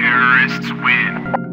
Terrorists win.